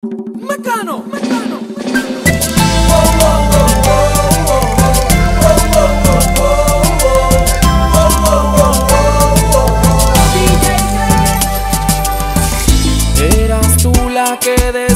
Mecano, Mecano. Eras tú la que decía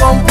con